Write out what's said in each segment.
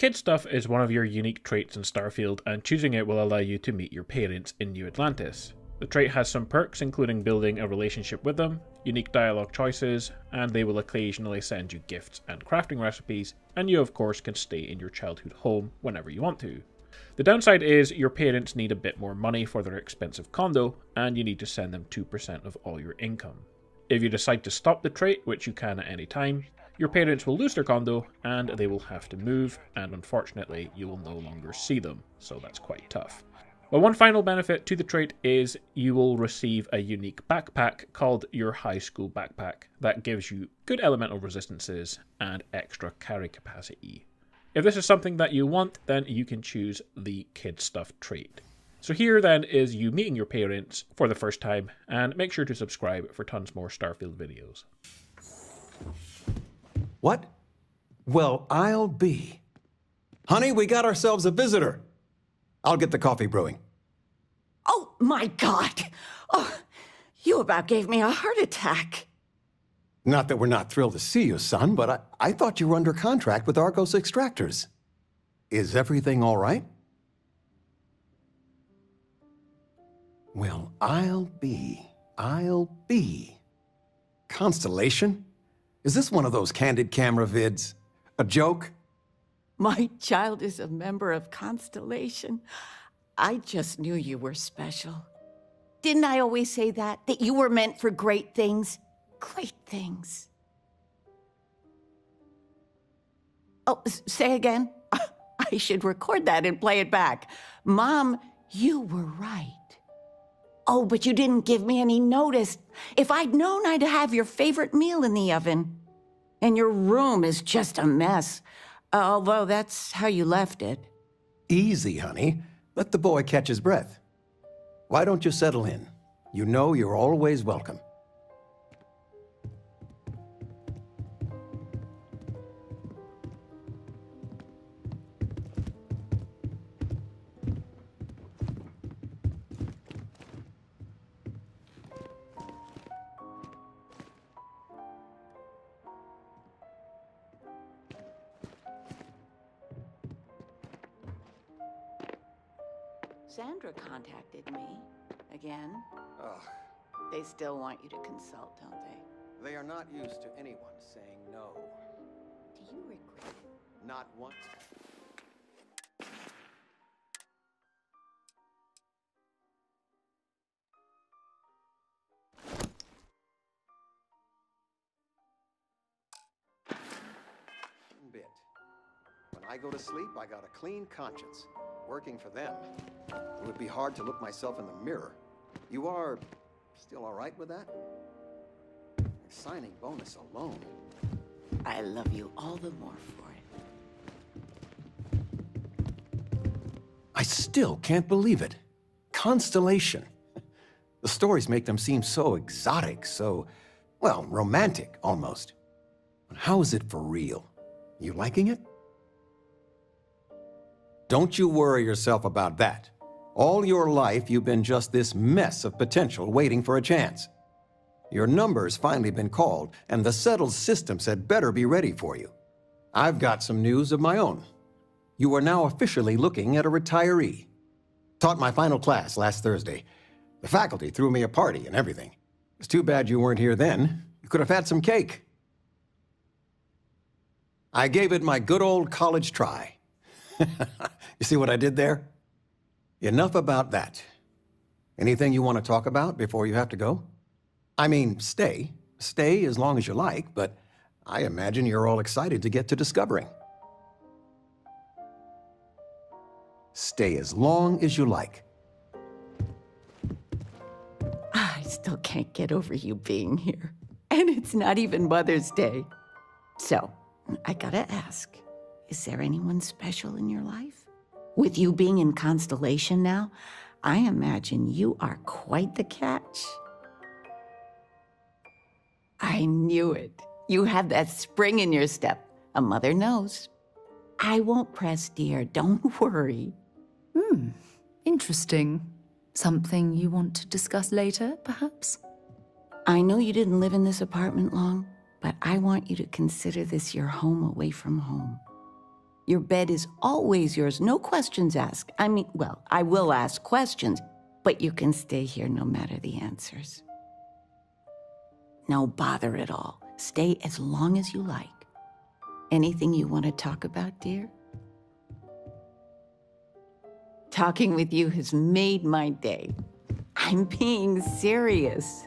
Kid Stuff is one of your unique traits in Starfield, and choosing it will allow you to meet your parents in New Atlantis. The trait has some perks, including building a relationship with them, unique dialogue choices, and they will occasionally send you gifts and crafting recipes, and you, of course, can stay in your childhood home whenever you want to. The downside is your parents need a bit more money for their expensive condo, and you need to send them 2% of all your income. If you decide to stop the trait, which you can at any time, your parents will lose their condo and they will have to move, and unfortunately, you will no longer see them, so that's quite tough. But one final benefit to the trait is you will receive a unique backpack called your high school backpack that gives you good elemental resistances and extra carry capacity. If this is something that you want, then you can choose the kid stuff trait. So here then is you meeting your parents for the first time, and make sure to subscribe for tons more Starfield videos. What? Well, I'll be. Honey, we got ourselves a visitor. I'll get the coffee brewing. Oh, my God. Oh, you about gave me a heart attack. Not that we're not thrilled to see you, son, but I, I thought you were under contract with Argos Extractors. Is everything all right? Well, I'll be. I'll be. Constellation? Is this one of those candid camera vids? A joke? My child is a member of Constellation. I just knew you were special. Didn't I always say that? That you were meant for great things? Great things. Oh, say again? I should record that and play it back. Mom, you were right. Oh, but you didn't give me any notice. If I'd known I'd have your favorite meal in the oven. And your room is just a mess. Although that's how you left it. Easy, honey. Let the boy catch his breath. Why don't you settle in? You know you're always welcome. Sandra contacted me again. Ugh, They still want you to consult, don't they? they are not used to anyone saying no. Do you regret it? Not once. I go to sleep, I got a clean conscience. Working for them, it would be hard to look myself in the mirror. You are still all right with that? Your signing bonus alone. I love you all the more for it. I still can't believe it. Constellation. The stories make them seem so exotic, so, well, romantic almost. But how is it for real? You liking it? Don't you worry yourself about that. All your life, you've been just this mess of potential waiting for a chance. Your number's finally been called, and the settled systems had better be ready for you. I've got some news of my own. You are now officially looking at a retiree. Taught my final class last Thursday. The faculty threw me a party and everything. It's too bad you weren't here then. You could have had some cake. I gave it my good old college try. you see what I did there? Enough about that. Anything you want to talk about before you have to go? I mean, stay. Stay as long as you like, but I imagine you're all excited to get to discovering. Stay as long as you like. I still can't get over you being here. And it's not even Mother's Day. So, I gotta ask is there anyone special in your life? With you being in Constellation now, I imagine you are quite the catch. I knew it. You have that spring in your step. A mother knows. I won't press, dear. Don't worry. Hmm. Interesting. Something you want to discuss later, perhaps? I know you didn't live in this apartment long, but I want you to consider this your home away from home. Your bed is always yours, no questions asked. I mean, well, I will ask questions, but you can stay here no matter the answers. No bother at all. Stay as long as you like. Anything you want to talk about, dear? Talking with you has made my day. I'm being serious.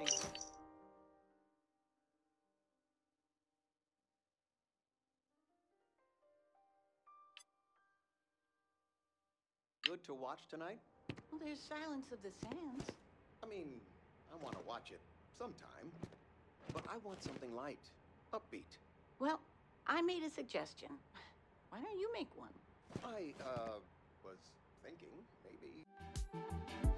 Anything? Good to watch tonight? Well, there's Silence of the Sands. I mean, I want to watch it sometime. But I want something light, upbeat. Well, I made a suggestion. Why don't you make one? I, uh, was thinking maybe.